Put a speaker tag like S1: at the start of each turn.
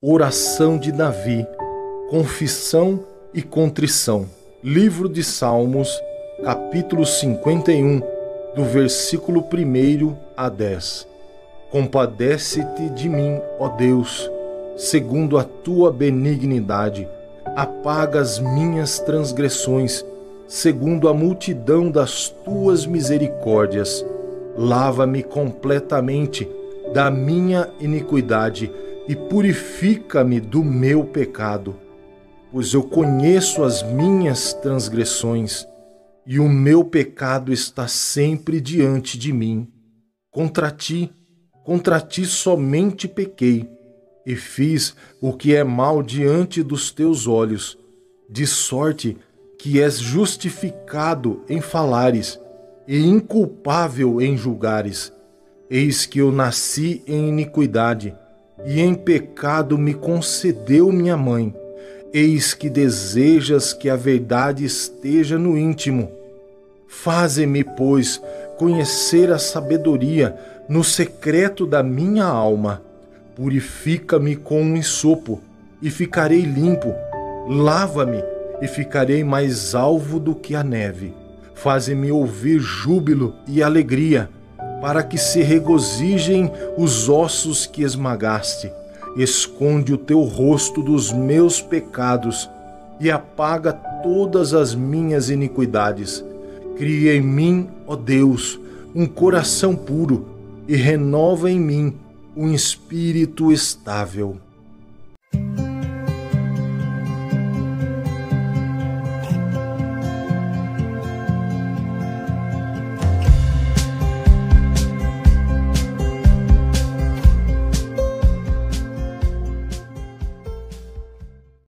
S1: Oração de Davi, confissão e contrição. Livro de Salmos, capítulo 51, do versículo 1 a 10. Compadece-te de mim, ó Deus, segundo a tua benignidade. Apaga as minhas transgressões, segundo a multidão das tuas misericórdias. Lava-me completamente da minha iniquidade e purifica-me do meu pecado, pois eu conheço as minhas transgressões e o meu pecado está sempre diante de mim. Contra ti, contra ti somente pequei e fiz o que é mal diante dos teus olhos, de sorte que és justificado em falares e inculpável em julgares. Eis que eu nasci em iniquidade e em pecado me concedeu minha mãe. Eis que desejas que a verdade esteja no íntimo. Faze-me, pois, conhecer a sabedoria no secreto da minha alma. Purifica-me com um ensopo e ficarei limpo. Lava-me e ficarei mais alvo do que a neve. Faze-me ouvir júbilo e alegria para que se regozijem os ossos que esmagaste. Esconde o teu rosto dos meus pecados e apaga todas as minhas iniquidades. Cria em mim, ó Deus, um coração puro e renova em mim um espírito estável.